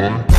Come.